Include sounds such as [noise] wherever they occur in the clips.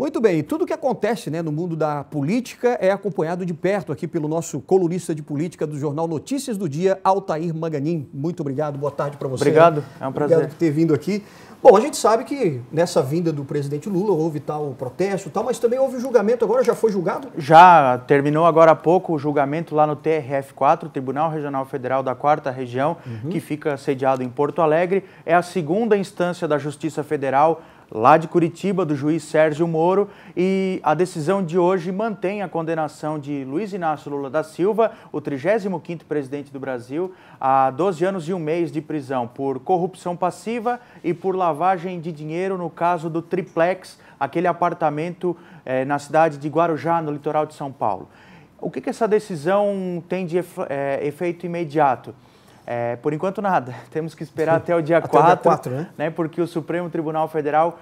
Muito bem, tudo que acontece né, no mundo da política é acompanhado de perto aqui pelo nosso colunista de política do jornal Notícias do Dia, Altair Maganin. Muito obrigado, boa tarde para você. Obrigado, é um prazer. Obrigado por ter vindo aqui. Bom, a gente sabe que nessa vinda do presidente Lula houve tal protesto, tal, mas também houve julgamento agora, já foi julgado? Já terminou agora há pouco o julgamento lá no TRF4, Tribunal Regional Federal da Quarta Região, uhum. que fica sediado em Porto Alegre. É a segunda instância da Justiça Federal lá de Curitiba, do juiz Sérgio Moro, e a decisão de hoje mantém a condenação de Luiz Inácio Lula da Silva, o 35º presidente do Brasil, a 12 anos e um mês de prisão por corrupção passiva e por lavagem de dinheiro no caso do triplex, aquele apartamento eh, na cidade de Guarujá, no litoral de São Paulo. O que, que essa decisão tem de eh, efeito imediato? É, por enquanto nada. [laughs] Temos que esperar até o dia até 4, o dia 4 né? né? porque o Supremo Tribunal Federal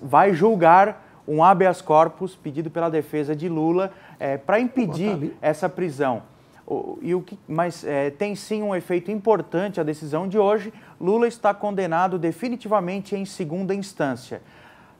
vai julgar um habeas corpus pedido pela defesa de Lula é, para impedir essa prisão. O, e o que, mas é, tem sim um efeito importante a decisão de hoje. Lula está condenado definitivamente em segunda instância.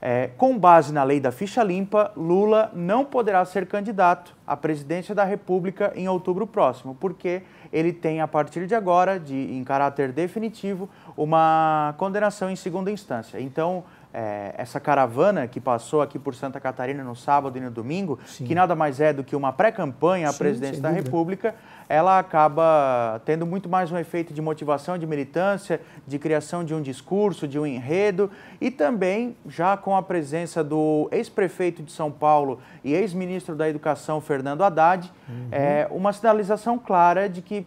É, com base na lei da ficha limpa, Lula não poderá ser candidato à presidência da República em outubro próximo, porque ele tem, a partir de agora, de, em caráter definitivo, uma condenação em segunda instância. Então, é, essa caravana que passou aqui por Santa Catarina no sábado e no domingo, Sim. que nada mais é do que uma pré-campanha à presidência da República, ela acaba tendo muito mais um efeito de motivação, de militância, de criação de um discurso, de um enredo e também já com a presença do ex-prefeito de São Paulo e ex-ministro da Educação, Fernando Haddad, uhum. é uma sinalização clara de que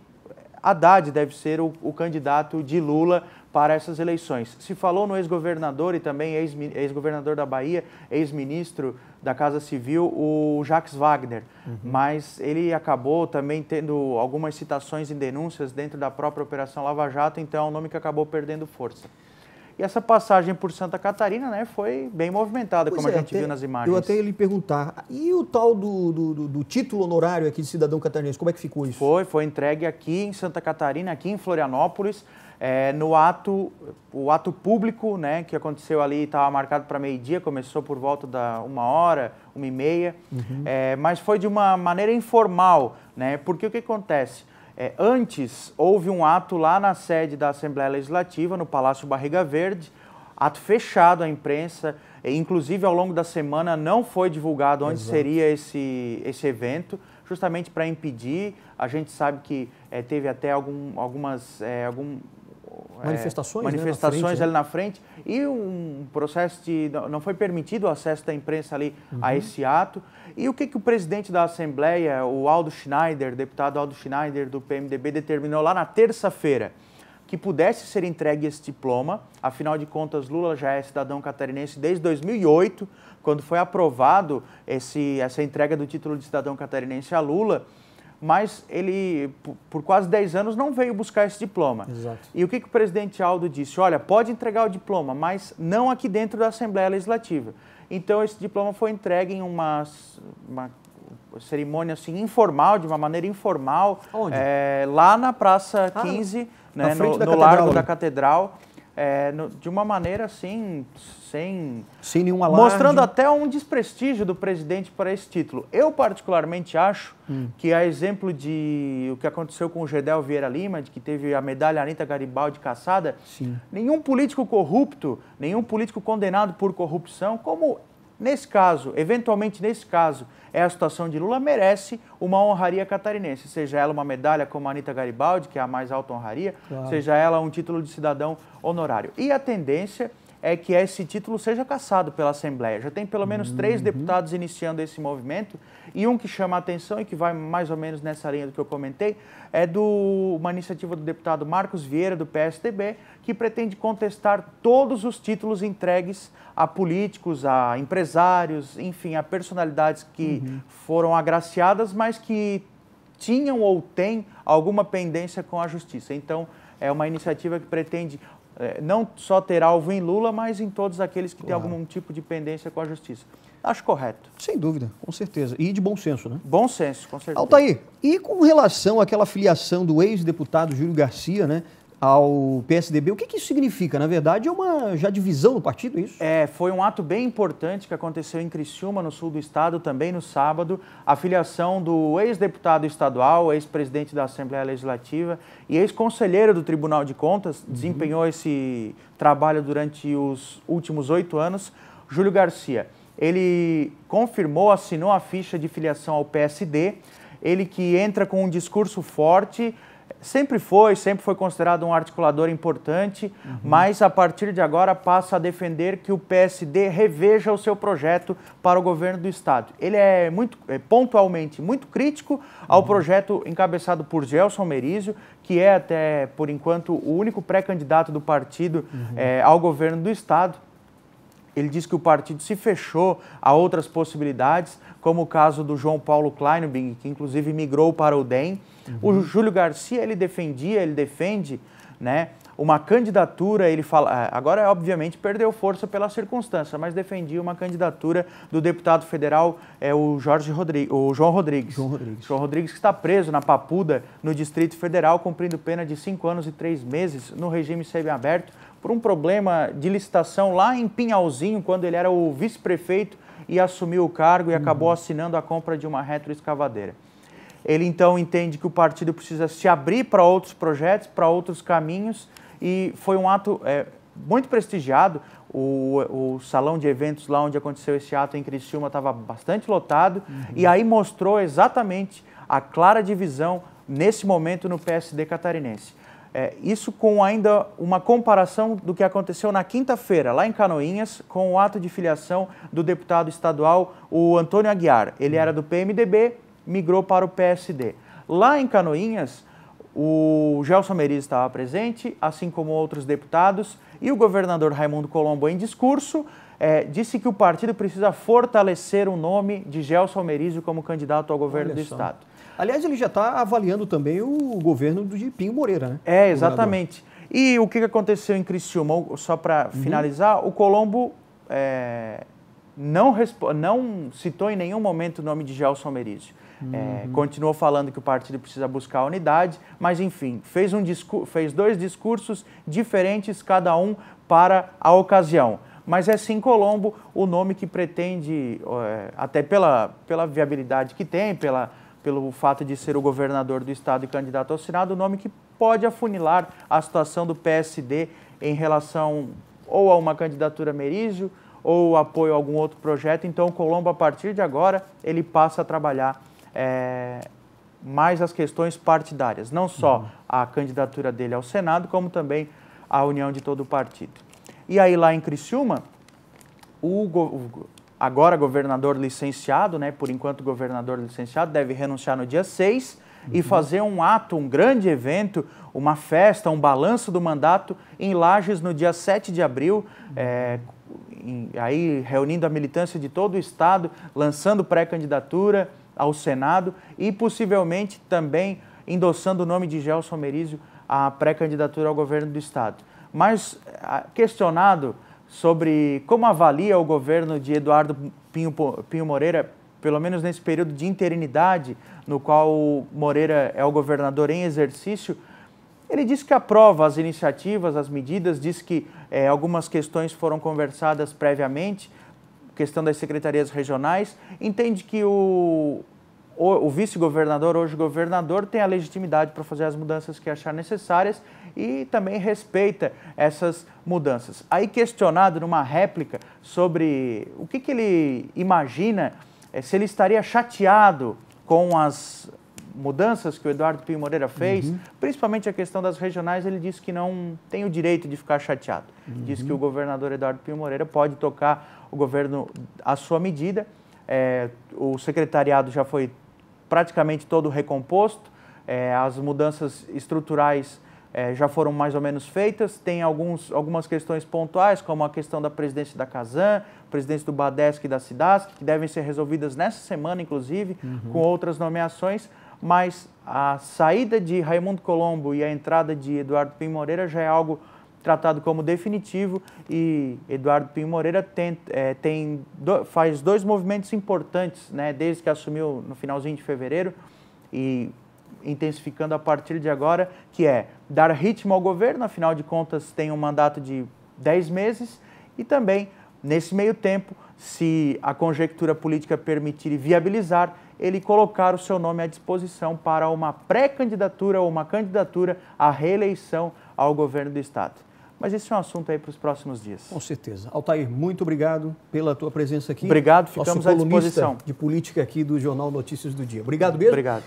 Haddad deve ser o, o candidato de Lula para essas eleições. Se falou no ex-governador e também ex-governador da Bahia, ex-ministro da Casa Civil, o Jacques Wagner, uhum. mas ele acabou também tendo algumas citações em denúncias dentro da própria Operação Lava Jato, então é um nome que acabou perdendo força. E essa passagem por Santa Catarina né, foi bem movimentada, pois como é, a gente até, viu nas imagens. Eu até ia lhe perguntar, e o tal do, do, do, título honorário aqui de cidadão catarinense, como é que ficou isso? Foi, foi entregue aqui em Santa Catarina, aqui em Florianópolis, é, no ato, o ato público, né, que aconteceu ali, estava marcado para meio-dia, começou por volta da uma hora, uma e meia, uhum. é, mas foi de uma maneira informal, né, porque o que acontece? É, antes, houve um ato lá na sede da Assembleia Legislativa, no Palácio Barriga Verde, ato fechado à imprensa, inclusive ao longo da semana não foi divulgado onde Exato. seria esse, esse evento, justamente para impedir. A gente sabe que é, teve até algum, algumas, é, algum, manifestações, é, manifestações né, na frente, ali na frente e um processo de não foi permitido o acesso da imprensa ali uhum. a esse ato. E o que, que o presidente da Assembleia, o Aldo Schneider, deputado Aldo Schneider do PMDB, determinou lá na terça-feira? Que pudesse ser entregue esse diploma. Afinal de contas, Lula já é cidadão catarinense desde 2008, quando foi aprovado esse, essa entrega do título de cidadão catarinense a Lula mas ele, por quase 10 anos, não veio buscar esse diploma. Exato. E o que, que o presidente Aldo disse? Olha, pode entregar o diploma, mas não aqui dentro da Assembleia Legislativa. Então, esse diploma foi entregue em uma, uma cerimônia assim, informal, de uma maneira informal, é, lá na Praça 15, ah, né, no, no Largo da Catedral é, no, de uma maneira assim, sem. Sem nenhum alarde. Mostrando até um desprestígio do presidente para esse título. Eu, particularmente, acho hum. que, a exemplo de o que aconteceu com o Gedel Vieira Lima, de que teve a medalha Anitta Garibaldi caçada, Sim. nenhum político corrupto, nenhum político condenado por corrupção, como nesse caso, eventualmente nesse caso, é a situação de Lula, merece uma honraria catarinense, seja ela uma medalha como a Anitta Garibaldi, que é a mais alta honraria, claro. seja ela um título de cidadão honorário. E a tendência é que esse título seja cassado pela Assembleia. Já tem pelo menos uhum. três deputados iniciando esse movimento e um que chama a atenção e que vai mais ou menos nessa linha do que eu comentei é do uma iniciativa do deputado Marcos Vieira do PSDB que pretende contestar todos os títulos entregues a políticos, a empresários, enfim, a personalidades que uhum. foram agraciadas, mas que tinham ou têm alguma pendência com a justiça. Então, é uma iniciativa que pretende não só ter alvo em Lula, mas em todos aqueles que claro. têm algum tipo de pendência com a justiça. Acho correto. Sem dúvida, com certeza. E de bom senso, né? Bom senso, com certeza. Altair, e com relação àquela filiação do ex-deputado Júlio Garcia, né? Ao PSDB. O que, que, isso significa? Na verdade, é uma já divisão no partido, é isso? É, foi um ato bem importante que aconteceu em Criciúma, no sul do estado, também no sábado. A filiação do ex-deputado estadual, ex-presidente da Assembleia Legislativa e ex-conselheiro do Tribunal de Contas, uhum. desempenhou esse trabalho durante os últimos oito anos, Júlio Garcia. Ele confirmou, assinou a ficha de filiação ao PSD, ele que entra com um discurso forte, sempre foi, sempre foi considerado um articulador importante, uhum. mas a partir de agora passa a defender que o PSD reveja o seu projeto para o governo do estado. Ele é muito é, pontualmente muito crítico ao uhum. projeto encabeçado por Gelson Merizio, que é até por enquanto o único pré-candidato do partido uhum. é, ao governo do estado. Ele diz que o partido se fechou a outras possibilidades, como o caso do João Paulo Kleinbing, que inclusive migrou para o DEM. Uhum. O Júlio Garcia, ele defendia, ele defende né, uma candidatura, ele fala, é, agora obviamente perdeu força pela circunstância, mas defendia uma candidatura do deputado federal, é, o, Jorge Rodrigues, o João Rodrigues. João Rodrigues. João Rodrigues que está preso na Papuda, no Distrito Federal, cumprindo pena de cinco anos e três meses no regime semi-aberto por um problema de licitação lá em Pinhalzinho, quando ele era o vice-prefeito e assumiu o cargo e acabou uhum. assinando a compra de uma retroescavadeira. Ele então entende que o partido precisa se abrir para outros projetos, para outros caminhos, e foi um ato é, muito prestigiado. O, o, salão de eventos lá onde aconteceu esse ato em Criciúma estava bastante lotado, uhum. e aí mostrou exatamente a clara divisão nesse momento no PSD catarinense. É, isso com ainda uma comparação do que aconteceu na quinta-feira, lá em Canoinhas, com o ato de filiação do deputado estadual, o Antônio Aguiar. Ele era do PMDB, migrou para o PSD. Lá em Canoinhas, o Gelson Merizes estava presente, assim como outros deputados, e o governador Raimundo Colombo, em discurso, é, disse que o partido precisa fortalecer o nome de Gelson Merizio como candidato ao governo do. Estado. Aliás, ele já está avaliando também o governo do Pinho Moreira, né? É, exatamente. E o que aconteceu em Criciúma? Só para uhum. finalizar, o Colombo é, não, não citou em nenhum momento o nome de Gelson Merizio. É, uhum. É, continuou falando que o partido precisa buscar unidade, mas enfim, fez, um fez dois discursos diferentes, cada um para a ocasião. Mas é sim Colombo o nome que pretende, é, até pela, pela viabilidade que tem, pela, pelo fato de ser o governador do estado e candidato ao Senado, o nome que pode afunilar a situação do PSD em relação ou a uma candidatura Merizio ou apoio a algum outro projeto. Então, Colombo, a partir de agora, ele passa a trabalhar é, mais as questões partidárias, não só uhum. a candidatura dele ao Senado, como também a união de todo o partido. E aí, lá em Criciúma, o, o agora governador licenciado, né, por enquanto governador licenciado, deve renunciar no dia 6 uhum. e fazer um ato, um grande evento, uma festa, um balanço do mandato em Lages no dia 7 de abril, uhum. é, em, aí reunindo a militância de todo o estado, lançando pré-candidatura ao Senado e possivelmente também endossando o nome de Gelson Merizio à pré-candidatura ao governo do estado. Mas questionado sobre como avalia o governo de Eduardo Pinho, Pinho Moreira, pelo menos nesse período de interinidade, no qual Moreira é o governador em exercício, ele disse que aprova as iniciativas, as medidas, diz que é, algumas questões foram conversadas previamente, questão das secretarias regionais, entende que o, o, o vice-governador, hoje governador, tem a legitimidade para fazer as mudanças que achar necessárias e também respeita essas mudanças. Aí questionado numa réplica sobre o que, que ele imagina, é, se ele estaria chateado com as mudanças que o Eduardo Pinho Moreira fez, uhum. principalmente a questão das regionais, ele disse que não tem o direito de ficar chateado. Uhum. Diz que o governador Eduardo Pinho Moreira pode tocar o governo à sua medida. É, o secretariado já foi praticamente todo recomposto, é, as mudanças estruturais é, já foram mais ou menos feitas, tem alguns, algumas questões pontuais, como a questão da presidência da Casan, presidência do Badesc e da Cidasc, que devem ser resolvidas nessa semana, inclusive, uhum. com outras nomeações, mas a saída de Raimundo Colombo e a entrada de Eduardo Pinho Moreira já é algo tratado como definitivo e Eduardo Pinho Moreira tem, é, tem do, faz dois movimentos importantes, né, desde que assumiu no finalzinho de fevereiro e intensificando a partir de agora, que é dar ritmo ao governo, afinal de contas tem um mandato de 10 meses, e também, nesse meio tempo, se a conjectura política permitir e viabilizar, ele colocar o seu nome à disposição para uma pré-candidatura ou uma candidatura à reeleição ao governo do Estado. Mas esse é um assunto aí para os próximos dias. Com certeza. Altair, muito obrigado pela tua presença aqui. Obrigado, ficamos à disposição. de política aqui do Jornal Notícias do Dia. Obrigado mesmo. Obrigado.